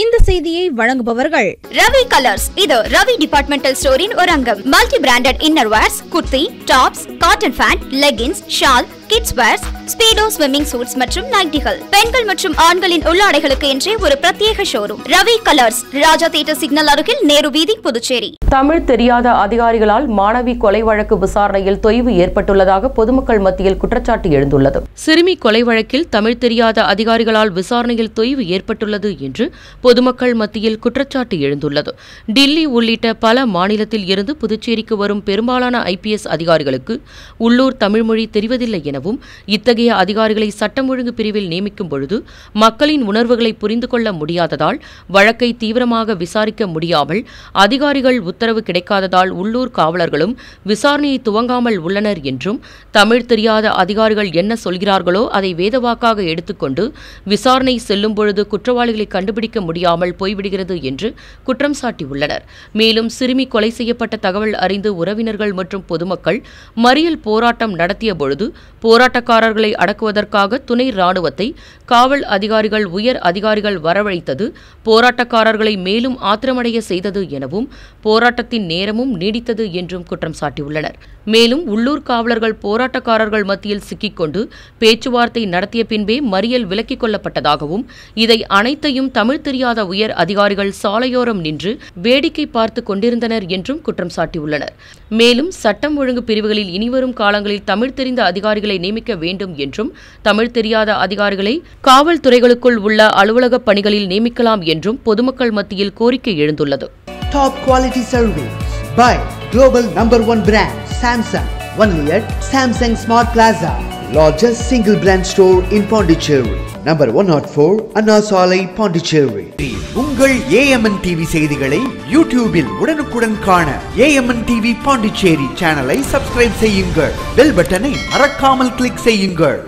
இந்த செய்தியை வழங்குபவர்கள் ரவி கலர்ஸ். இது ரவி டிபார்ட்மெண்டல் ஸ்டோரின் ஒரு அங்கம். Multi branded inner wears kurti tops cotton pant leggings shawl kids wears Speedo swimming suits மற்றும் நைட்டிகள். பெண்கள் மற்றும் ஆண்களின் உள்ளாடைகளுக்கு என்றே ஒரு பிரத்யேக showroom Ravi Colours. Raja theatre signal அருகில் நேரு வீதி புதுச்சேரி. தமிழ் தெரியாத அதிகாரிகளால் மாணவி கொலை வழக்கு விசாரணையில் தொய்வு ஏற்பட்டுள்ளதாக பொதுமக்கள் மத்தியில் குற்றச்சாட்டு எழுந்துள்ளது. சிறுமி கொலை வழக்கில் தமிழ் தெரியாத அதிகாரிகளால் விசாரணையில் தொய்வு ஏற்பட்டுள்ளது என்று பொதுமக்கள் மத்தியில் குற்றச்சாட்டு எழுந்துள்ளது. டில்லி உள்ளிட்ட பல மாநிலத்தில் இருந்து புதுச்சேரிக்கு வரும் பெரும்பாலான ஐபிஎஸ் அதிகாரிகளுக்கு உள்ளூர் தமிழ்மொழி தெரிவதில்லை எனவும் இத்தகைய அதிகாரிகளை சட்டம் ஒழுங்கு பிரிவில் நியமிக்கும் பொழுது மக்களின் உணர்வுகளை புரிந்து கொள்ள முடியாததால் வழக்கை தீவிரமாக விசாரிக்க முடியாமல் அதிகாரிகள் உத்தரவு கிடைக்காததால் உள்ளூர் காவலர்களும் விசாரணையை துவங்காமல் உள்ளனர் என்றும் தமிழ் தெரியாத அதிகாரிகள் என்ன சொல்கிறார்களோ அதை வேதவாக்காக எடுத்துக்கொண்டு விசாரணை செல்லும் பொழுது குற்றவாளிகளை கண்டுபிடிக்க முடியாமல் போய்விடுகிறது என்று குற்றம் சாட்டியுள்ளனர். மேலும் சிறுமி கொலை செய்யப்பட்ட தகவல் அறிந்து உறவினர்கள் மற்றும் பொதுமக்கள் மறியல் போராட்டம் நடத்திய பொழுது போராட்டக்காரர்கள் அடக்குவதற்காக துணை ராணுவத்தை காவல் அதிகாரிகள் உயர் அதிகாரிகள் வரவழைத்தது போராட்டக்காரர்களை மேலும் ஆத்திரமடைய செய்தது எனவும் போராட்டத்தின் நேரமும் நீடித்தது என்றும் குற்றம் சாட்டியுள்ளனர். மேலும் உள்ளூர் காவலர்கள் போராட்டக்காரர்கள் மத்தியில் சிக்கிக்கொண்டு பேச்சுவார்த்தை நடத்திய பின்பே மறியல் விலக்கிக் கொள்ளப்பட்டதாகவும் இதை அனைத்தையும் தமிழ் தெரியாத உயர் அதிகாரிகள் சாலையோரம் நின்று வேடிக்கை பார்த்து கொண்டிருந்தனர் என்றும் குற்றம் சாட்டியுள்ளனர். மேலும் சட்டம் ஒழுங்கு பிரிவுகளில் இனிவரும் காலங்களில் தமிழ் தெரிந்த அதிகாரிகளை நியமிக்க வேண்டும் என்றும் தமிழ் தெரியாத அதிகாரிகளை காவல்துறைகளுக்குள் உள்ள அலுவலக பணிகளில் நியமிக்கலாம் என்றும் பொதுமக்கள் மத்தியில் கோரிக்கை எழுந்துள்ளது. Top quality service by global number one brand Samsung Only at Samsung smart plaza largest single brand store in Pondicherry. Number 104 Anna Salai, Pondicherry. உங்கள் ஏஎம்என் டிவி செய்திகளை யூடியூபில் உடனுக்குடன் காண ஏஎம்என் டிவி பாண்டிச்சேரி சேனலை சப்ஸ்கிரைப் செய்யுங்கள் பெல் பட்டனை மறக்காமல் கிளிக் செய்யுங்கள்